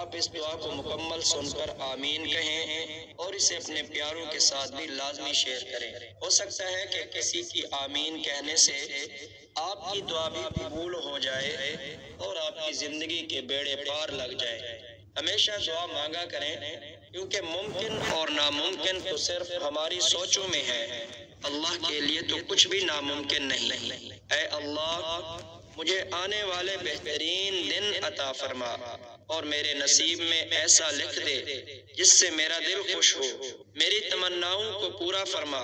आप इस दुआ को मुकम्मल सुनकर आमीन कहें और इसे अपने प्यारों के साथ भी लाजमी शेयर करें। हो सकता है कि किसी की आमीन कहने से आपकी दुआ भी कबूल हो जाए और आपकी ज़िंदगी के बेड़े पार लग जाए। हमेशा दुआ मांगा करें, क्योंकि मुमकिन और नामुमकिन तो सिर्फ़ हमारी सोचों में है। अल्लाह के लिए तो कुछ भी नामुमकिन नहीं। अल्लाह, मुझे आने वाले बेहतरीन दिन अता फरमा। और मेरे नसीब में ऐसा लिख दे जिससे मेरा दिल खुश हो। मेरी तमन्नाओं को पूरा फरमा।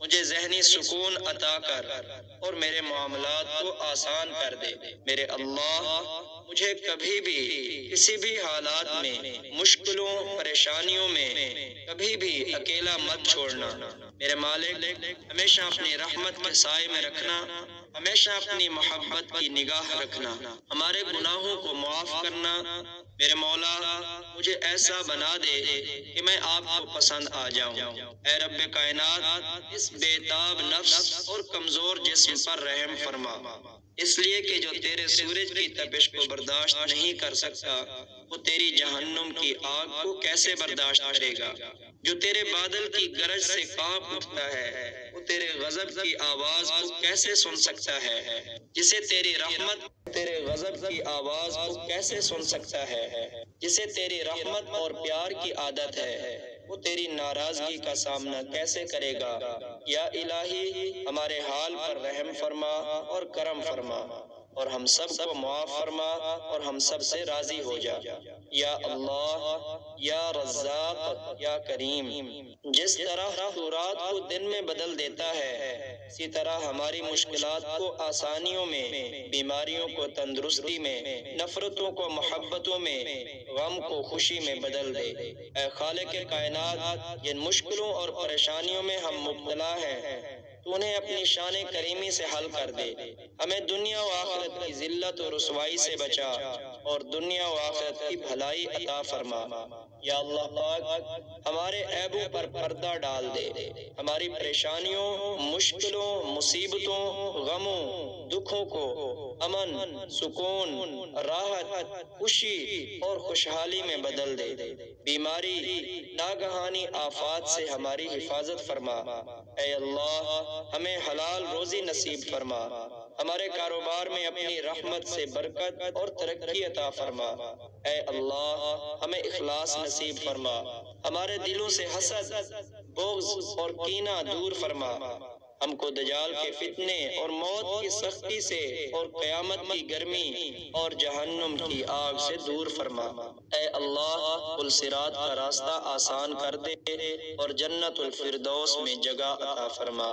मुझे जहनी सुकून अता कर और मेरे मामला को आसान कर दे। मेरे अल्लाह, मुझे कभी भी किसी भी हालात में, मुश्किलों, परेशानियों में कभी भी अकेला मत छोड़ना। मेरे मालिक, हमेशा अपनी रहमत के साय में रखना, हमेशा अपनी मोहब्बत की निगाह रखना, हमारे गुनाहों को माफ़ करना मेरे मौला, मुझे ऐसा बना दे कि मैं आपको पसंद आ जाऊँ। ऐ रब कायनात, इस बेताब नफ्स और कमज़ोर जिस्म पर रहम फरमा। इसलिए कि जो तेरे सूरज की तपिश को बर्दाश्त नहीं कर सकता, वो तेरी जहन्नुम की आग को कैसे बर्दाश्त करेगा? जो तेरे बादल की गरज से काँप उठता है, वो तेरे गजब की आवाज़ को कैसे सुन सकता है? जिसे तेरी रहमत तेरे गजब की आवाज़ को कैसे सुन सकता है? जिसे तेरी रहमत और प्यार की आदत है, वो तेरी नाराज़गी का सामना कैसे करेगा? या इलाही, हमारे हाल पर रहम फरमा और करम फरमा। और हम सबको मुआफ फरमा और हम सबसे राज़ी हो जा। या अल्लाह, या रज्जाक या करीम। जिस तरह रात को दिन में बदल देता है, इसी तरह हमारी मुश्किलात को आसानियों में, बीमारियों को तंदुरुस्ती में, नफरतों को मोहब्बतों में, गम को खुशी में बदल दे। खाले के कायनात जिन मुश्किलों और परेशानियों में हम मुबतला हैं। उन्हें अपनी शान करीमी से हल कर दे। हमें दुनिया व आखिरत की जिल्लत और रसवाई से बचा और दुनिया व आखिरत की भलाई अता फरमा। या अल्लाह पाक, हमारे ऐबों पर पर्दा डाल दे। हमारी परेशानियों, मुश्किलों, मुसीबतों, गमों, दुखों को अमन, सुकून, राहत, खुशी और खुशहाली में बदल दे। बीमारी, नागहानी आफात से हमारी हिफाजत फरमा। अल्लाह, हमें हलाल रोजी नसीब फरमा। हमारे कारोबार में अपनी रहमत से बरकत और तरक्की अता फरमा। ए अल्लाह, हमें इखलास नसीब फरमा। हमारे दिलों से हसद बोझ और कीना दूर फरमा। हमको दजाल के फितने और मौत की सख्ती से और कयामत की गर्मी और जहन्नुम की आग से दूर फरमा। ए अल्लाह सिरात का रास्ता आसान कर दे और जन्नतुल फिरदौस में जगह अता फरमा।